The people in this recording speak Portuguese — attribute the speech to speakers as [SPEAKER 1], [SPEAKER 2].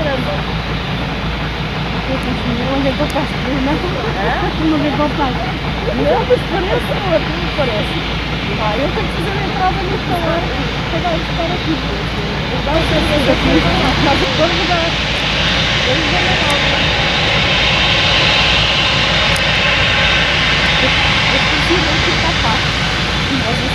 [SPEAKER 1] Caramba.
[SPEAKER 2] Não vem com pastor, não. Não vem com pastor.
[SPEAKER 1] Não, mas parece outro, não parece. Ah, eu tenho que fazer a entrada no celular. Pegar isso para aqui. Vou dar o certeza aqui. Mas depois vou dar. Vamos ver na nova. Eu preciso aqui tapar. Mas